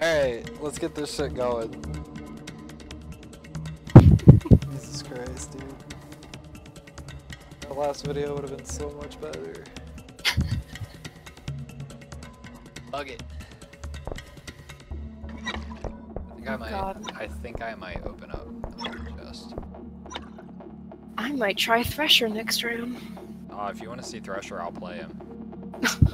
Alright, let's get this shit going. Jesus Christ, dude. The last video would have been so much better. Bug it. I think I Oh, might. God. I think I might open up another chest. I might try Thresher next round. Oh, if you want to see Thresher, I'll play him.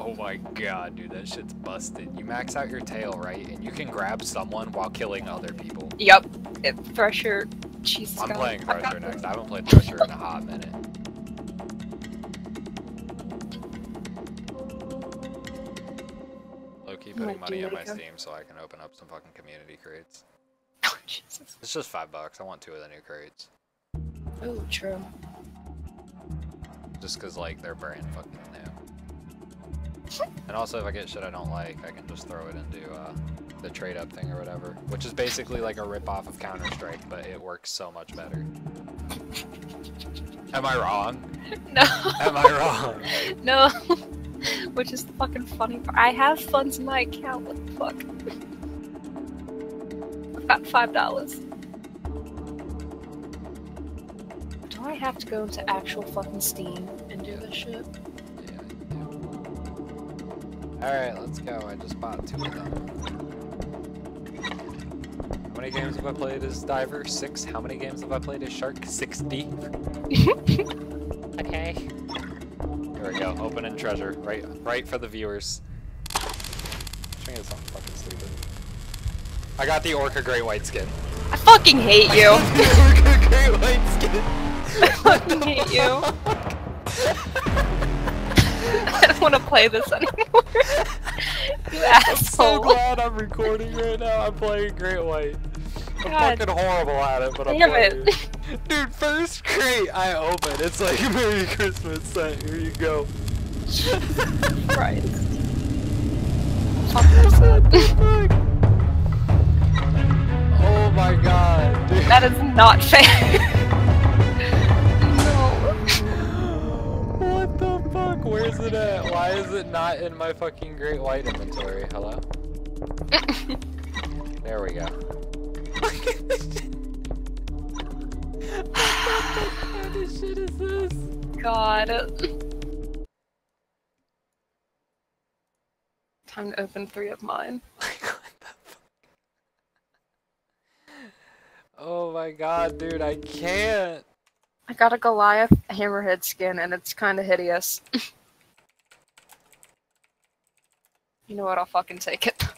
Oh my god, dude, that shit's busted. You max out your tail, right? And you can grab someone while killing other people. Yep. It, Thresher, she's I'm got- playing Thresher next. I haven't played Thresher in a hot minute. Low key putting money on my. Steam so I can open up some fucking community crates. Oh, Jesus. It's just five bucks. I want two of the new crates. Oh, true. Just cause like they're brand fucking new. And also if I get shit I don't like, I can just throw it into uh, the trade up thing or whatever. Which is basically like a rip off of Counter Strike, but it works so much better. Am I wrong? No. Am I wrong? no. Which is the fucking funny part. I have funds in my account. What the fuck? I've got five dollars. Do I have to go into actual fucking Steam and do this shit? Yeah, you do. Alright, let's go. I just bought two of them. How many games have I played as Diver? Six. How many games have I played as Shark? 60. okay. Here we go. Open and treasure. Right right for the viewers. Trying to get something fucking stupid. I got the Orca Great White skin. I fucking hate you. Orca Great White skin. I fucking hate you. I don't want to play this anymore. you I'm so glad I'm recording right now. I'm playing Great White. I'm God fucking horrible at it, but I'm damn playing. it. Dude, first crate I open, it's like Merry Christmas set. Here you go. Christ. Fuckers. Oh my god, dude. that is not fair. Why is it not in my fucking Great White inventory? Hello? There we go. what kind of shit is this? God. Time to open three of mine. Like, what the fuck? Oh my god, dude, I can't. I got a Goliath hammerhead skin and it's kind of hideous. you know what? I'll fucking take it.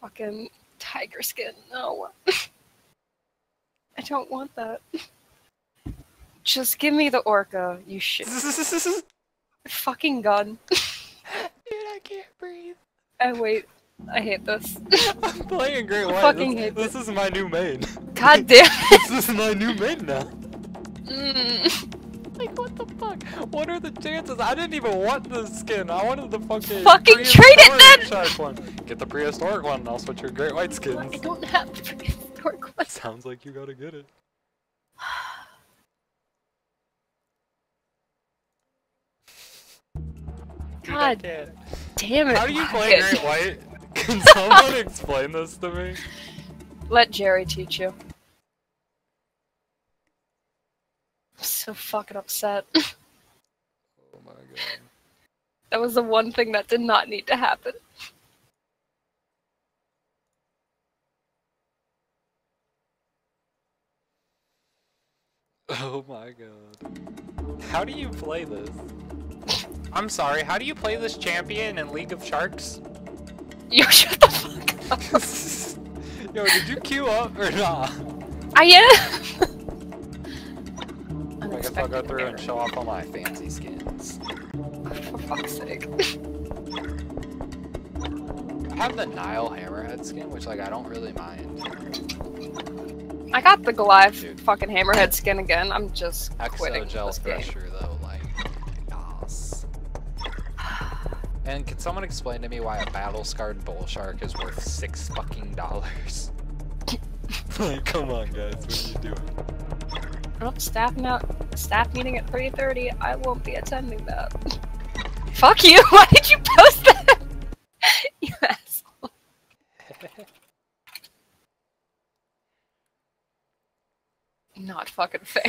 fucking tiger skin. No. I don't want that. Just give me the orca, you shit. Fucking gun. Dude, I can't breathe. Oh wait, I hate this. I'm playing Great I White. fucking this, hate this This is my new main. God damn it. this is my new main now. Mm. Like, what the fuck? What are the chances? I didn't even want this skin. I wanted the fucking. Fucking trade it then! One. Get the prehistoric one, and I'll switch your Great White skin. I don't have the prehistoric one. Sounds like you gotta get it. God damn it. How do you play Great White? Can someone explain this to me? Let Jerry teach you. I'm so fucking upset. Oh my god. That was the one thing that did not need to happen. Oh my god. How do you play this? I'm sorry, how do you play this champion in League of Sharks? You shut the fuck up. Yo, did you queue up or not? I am. I guess I'll go through and show off all my fancy skins. For fuck's sake. I have the Nile Hammerhead skin, which like I don't really mind. I got the Goliath Dude. fucking hammerhead skin again. I'm just quitting Exo Gel this game. Thresher though, And can someone explain to me why a battle scarred bull shark is worth six fucking dollars? come on, guys, what are you doing? Oh, staff now. Staff meeting at 3:30. I won't be attending that. Fuck you! Why did you post that? you asshole. Not fucking fair.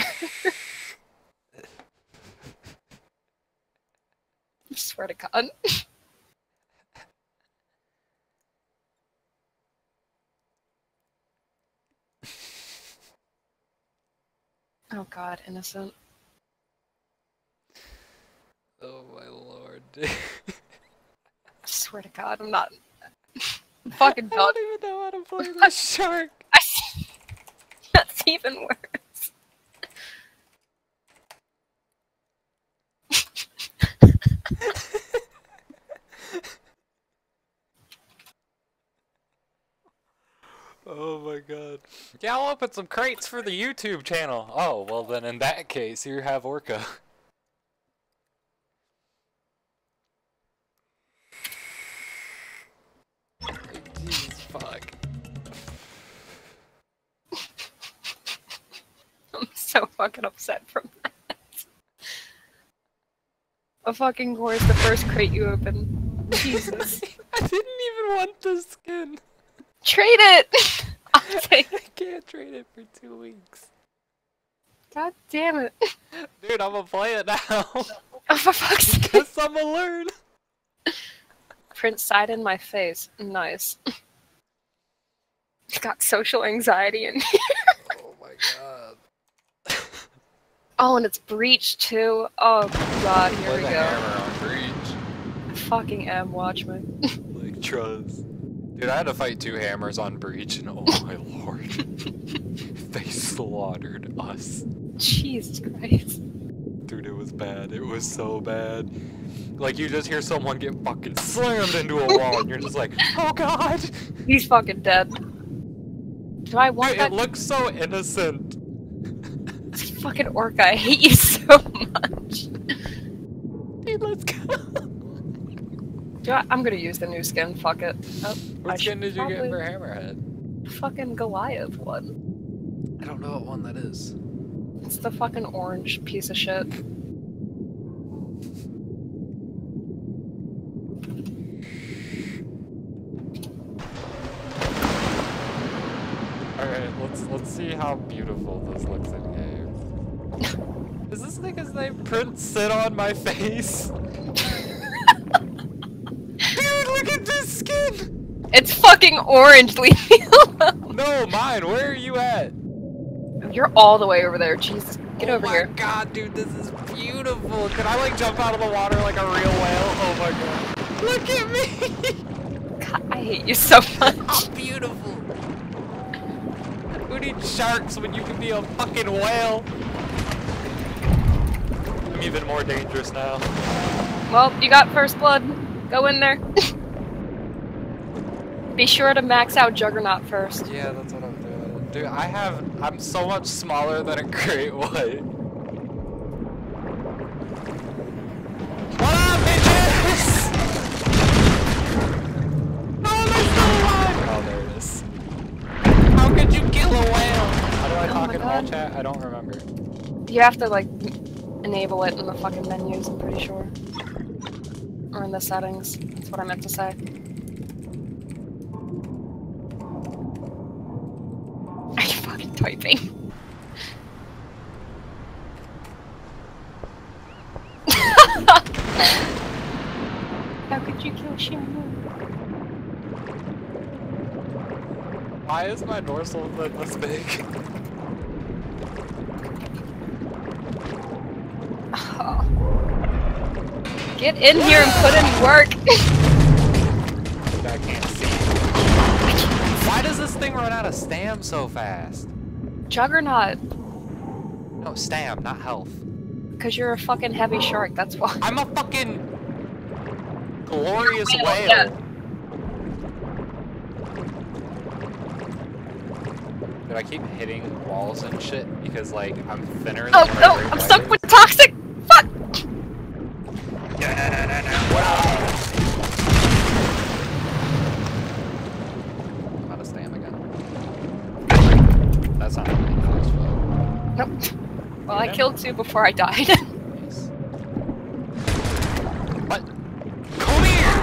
I swear to God. Oh God, innocent. Oh my lord. I swear to God, I'm not. I'm fucking I done. don't even know how to play this shark. That's even worse. Oh my god. Yeah, I'll open some crates for the YouTube channel. Oh, well then in that case, you have Orca. Jesus fuck. I'm so fucking upset from that. A fucking course, the first crate you open. Jesus. I didn't even want the skin. Trade it! I'll take I can't trade it for two weeks. God damn it. Dude, I'm gonna play it now. Oh, for fuck's sake. Guess I'm gonna learn. Print side in my face. Nice. Got social anxiety in here. Oh my god. Oh, and it's breach too. Oh god, here Play we the go. hammer on breach. Fucking M, watch me. Like trust. Dude, I had to fight two hammers on breach, and oh my lord, they slaughtered us. Jesus Christ. Dude, it was bad. It was so bad. Like you just hear someone get fucking slammed into a wall, and you're just like, oh god. He's fucking dead. Do I want Dude, that it looks so innocent. fucking orca? I hate you so much. Dude, let's go. Do I, I'm gonna use the new skin. Fuck it. Oh, I What skin did you get for Hammerhead? Fucking Goliath one. I don't know what one that is. It's the fucking orange piece of shit. Alright, let's let's see how beautiful this looks in game. Is this nigga's name Prince sit on my face? Dude, look at this skin! It's fucking orange. Leave me alone. No, mine, where are you at? You're all the way over there. Jesus, get oh over here. Oh my god, dude, this is beautiful. Can I like jump out of the water like a real whale? Oh my god. Look at me! God, I hate you so much. How beautiful! Who needs sharks when you can be a fucking whale? I'm even more dangerous now. Well, you got first blood. Go in there. Be sure to max out Juggernaut first. Yeah, that's what I'm doing. Dude, I have. I'm so much smaller than a great white. What up, bitches? Oh, still alive! Oh, there it is. How could you kill a whale? How do I Oh talk in all chat? I don't remember. You have to like enable it in the fucking menus. I'm pretty sure, or in the settings. That's what I meant to say. Are you fucking typing? How could you kill Shamu? Why is my dorsal fin this big? Oh. Get in here and put in work. I can't see. Why does this thing run out of stam so fast? Juggernaut, No, stam, not health. because you're a fucking heavy shark. That's why. I'm a fucking glorious Whale, whale. yeah. Dude, I keep hitting walls and shit because like I'm thinner than Oh no, I'm stuck with toxic. Fuck. I'm out of stam again. That's not really close, but Nope. Well, You I know? killed two before I died. Nice. What? Come here!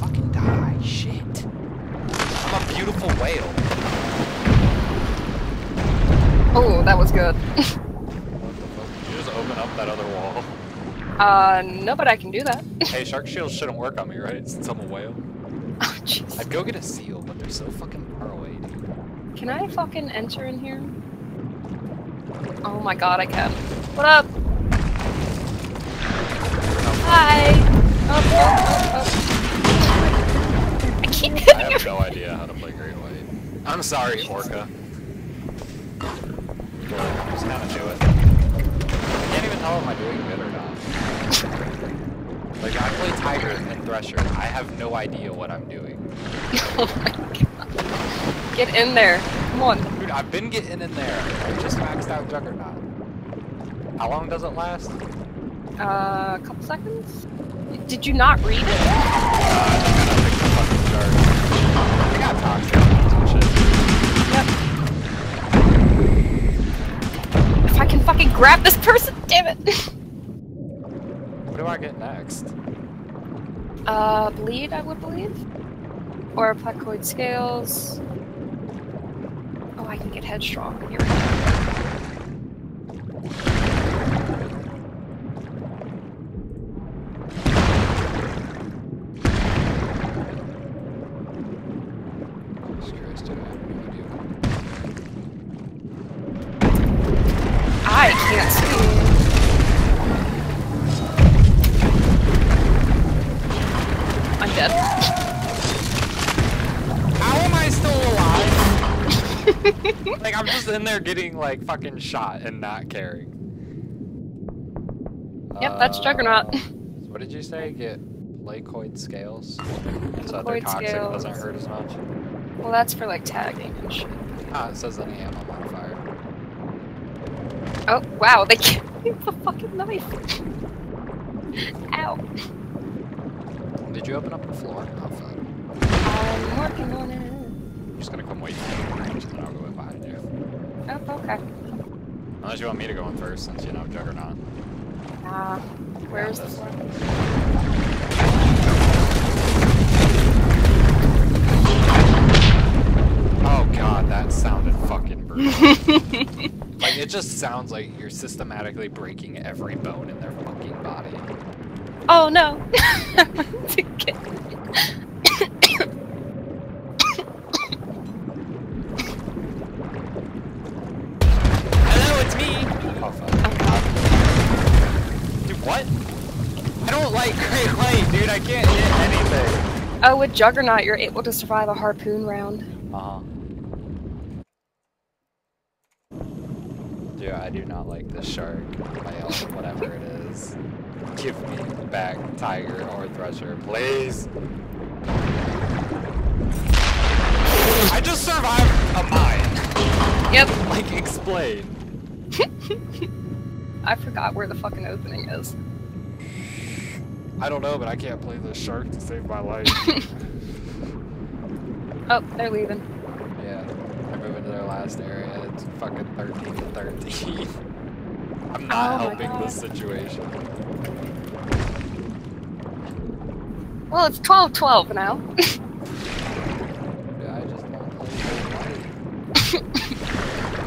Fucking die, shit. I'm a beautiful whale. oh, that was good. What the fuck? Did you just open up that other wall? Uh, no, but I can do that. hey, shark shields shouldn't work on me, right? Since I'm a whale. Oh, jeez. I'd go get a seal, but they're so fucking far away, dude. Can I fucking enter in here? Oh my god, I can. What up? Hi! Oh, oh, oh. I keep I have no idea how to play Great White. I'm sorry, Orca. I'm just gonna do it. I can't even tell if I'm doing good or not. Like, I play Tiger and Thresher. I have no idea what I'm doing. Oh my god. Get in there. Come on. Dude, I've been getting in there. I just maxed out Juggernaut. How long does it last? Uh, a couple seconds? Did you not read it? Uh, I think I picked the fucking start. I got toxic shit. If I can fucking grab this person, damn it! What do I get next? Uh, bleed, I would believe? Or placoid scales. I can get headstrong. You're right. Jesus Christ, dude, I have no idea. I can't see. I'm dead. like I'm just in there getting like fucking shot and not caring. Yep, that's Juggernaut. Uh, What did you say? Get placoid scales? So that they're toxic scales. doesn't hurt as much? Well, that's for like tagging and shit. Ah, it says any ammo modifier. Oh, wow, they gave me the fucking knife. Ow. Did you open up the floor? Oh fuck. I'm working on it. I'm just gonna come wait for you and I'll go in behind you. Oh, okay. Unless you want me to go in first since you know Juggernaut. Uh, where's this. floor? Oh god, that sounded fucking brutal. like it just sounds like you're systematically breaking every bone in their fucking body. Oh no! I can't hit anything. oh, with Juggernaut, you're able to survive a harpoon round. Uh huh. Dude, I do not like this shark, whale, whatever it is. Give me back Tiger or Thresher, please. I just survived a mine. Yep, Like, explain. I forgot where the fucking opening is. I don't know, but I can't play this shark to save my life. Oh, they're leaving. yeah, they're moving to their last area. It's fucking 13 to 13. I'm not Oh helping this situation. Well, it's 12 12 now. Yeah, I just don't play Great White.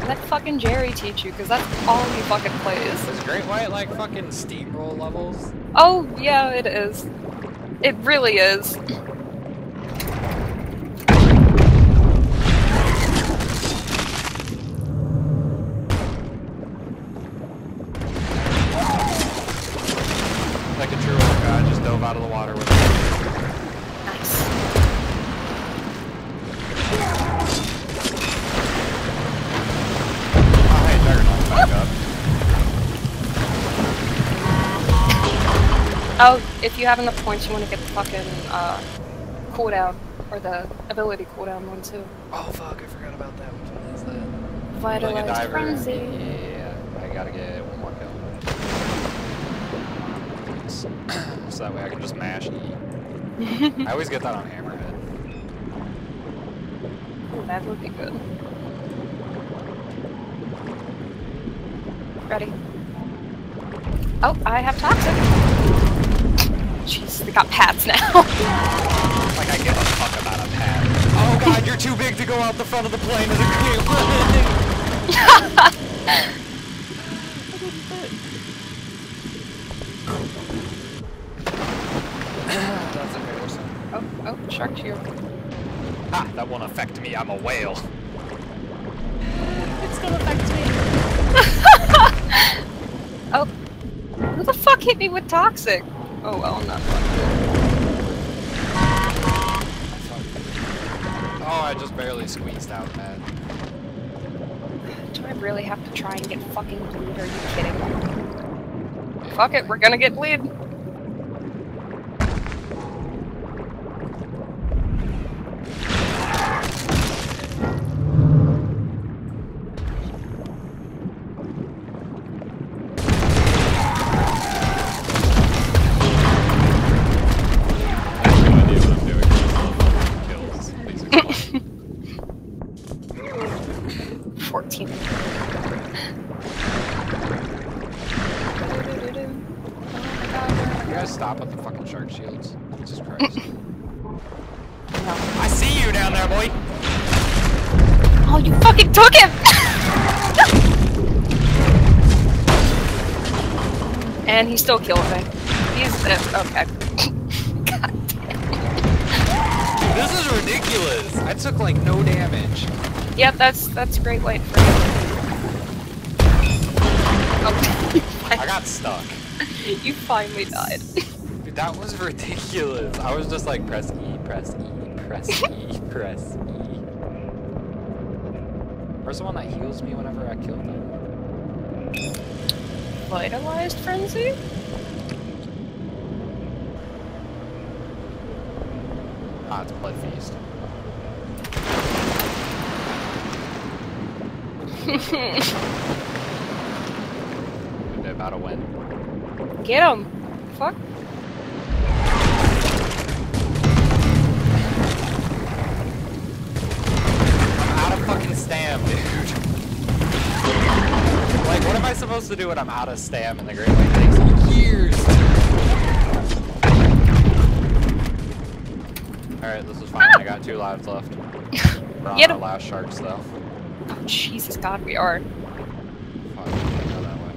Let fucking Jerry teach you, because that's all he fucking plays. Is Great White like fucking steamroll levels? Oh, yeah, it is. It really is. If you have enough points, you want to get the fucking uh, cooldown, or the ability cooldown one too. Oh fuck, I forgot about that. Which one is that? Vitalized diver. Frenzy. Yeah, I gotta get one more kill. So so that way I can just mash E. I always get that on Hammerhead. Ooh, that would be good. Ready. Oh, I have toxic. Jeez, we got pads now. Like I give a fuck about a pad. Oh god, you're too big to go out the front of the plane the That's embarrassing. oh, oh, shark shield. Ha! That won't affect me, I'm a whale. It still affects me. oh, who the fuck hit me with toxic? Oh well, not fun. Oh, I just barely squeezed out, man. Do I really have to try and get fucking bleed? Are you kidding? me? Fuck it, we're gonna get bleed. Boy! Oh, you fucking took him! and he still killed me. He's uh, okay. God damn. This is ridiculous! I took like no damage. Yep, that's that's great way for. Oh, I got stuck. you finally died. Dude, that was ridiculous. I was just like, press E, press E, press E, press E. Where's the one that heals me whenever I kill them? Vitalized frenzy? Ah, it's Blood Feast. They're about to win. Get him! Fuck. I supposed to do when I'm out of stam in the Great? It takes years. Alright, this is fine. I got two lives left. We're on Get our last sharks, though. Oh, Jesus God, we are. Fuck, I can't go that way.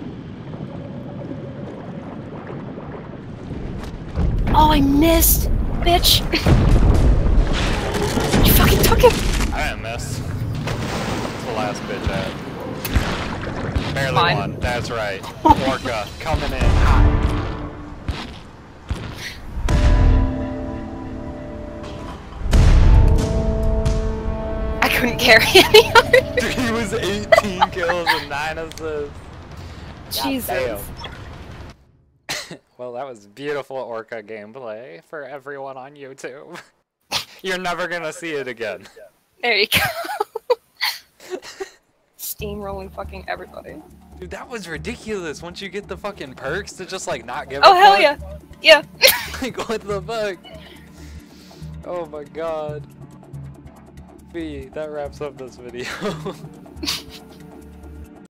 Oh, I missed! Bitch! you fucking took him! I didn't miss. It's the last bitch at. Barely Fine. won. That's right. Orca coming in hot. I couldn't carry any other. Dude, he was 18 kills and 9 assists. Jesus. Well, that was beautiful Orca gameplay for everyone on YouTube. You're never gonna see it again. There you go. Steamrolling fucking everybody. Dude, that was ridiculous once you get the fucking perks to just like not give Oh, hell fuck. yeah! Yeah. like, what the fuck? Oh my god. B, that wraps up this video.